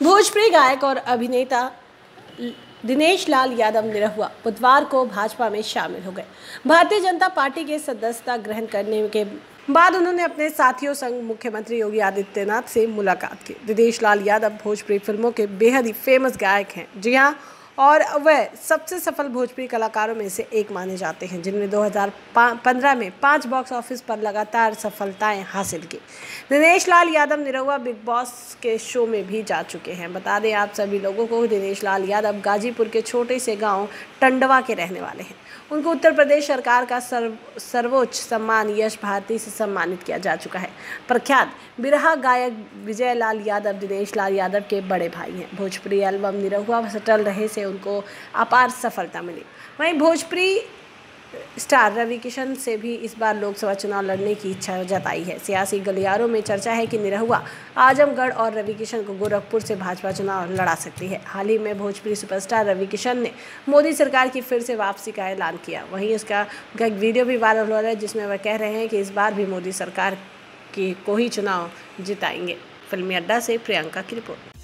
भोजपुरी गायक और अभिनेता दिनेश लाल यादव निरहुआ बुधवार को भाजपा में शामिल हो गए। भारतीय जनता पार्टी के सदस्यता ग्रहण करने के बाद उन्होंने अपने साथियों संग मुख्यमंत्री योगी आदित्यनाथ से मुलाकात की। दिनेश लाल यादव भोजपुरी फ़िल्मों के बेहद ही फ़ेमस गायक हैं। जी हाँ और वह सबसे सफल भोजपुरी कलाकारों में से एक माने जाते हैं जिनमें 2015 में पाँच बॉक्स ऑफ़िस पर लगातार सफलताएँ हासिल की। दिनेश लाल यादव निरहुआ बिग बॉस के शो में भी जा चुके हैं। बता दें, आप सभी लोगों को दिनेश लाल यादव गाजीपुर के छोटे से गाँव टंडवा के रहने वाले हैं। उनको उत्तर प्रदेश सरकार का सर्व, सर्वोच्च सम्मान, यश भारती से सम्मानित किया जा चुका है। प्रख्यात बिरहा गायक विजय लाल यादव, दिनेश लाल यादव के बड़े भाई हैं। भोजपुरी एल्बम निरहुआ सटल रहे से उनको अपार सफलता मिली। वहीं भोजपुरी स्टार रवि किशन से भी इस बार लोकसभा चुनाव लड़ने की इच्छा जताई है। सियासी गलियारों में चर्चा है कि निरहुआ आजमगढ़ और रवि किशन को गोरखपुर से भाजपा चुनाव लड़ा सकती है। हाल ही में भोजपुरी सुपरस्टार रवि किशन ने मोदी सरकार की फिर से वापसी का ऐलान किया। वहीं उसका एक वीडियो भी वायरल हो रहा है, जिसमें वह कह रहे हैं कि इस बार भी मोदी सरकार की को ही चुनाव जिताएँगे। फिल्मी अड्डा से प्रियंका की रिपोर्ट।